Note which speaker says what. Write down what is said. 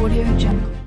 Speaker 1: Audio Jungle.